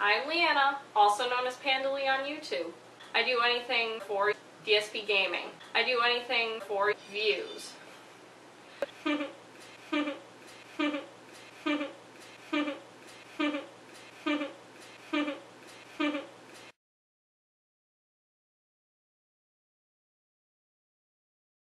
I'm Leanna, also known as Pandalee on YouTube. I do anything for DSP gaming. I do anything for views.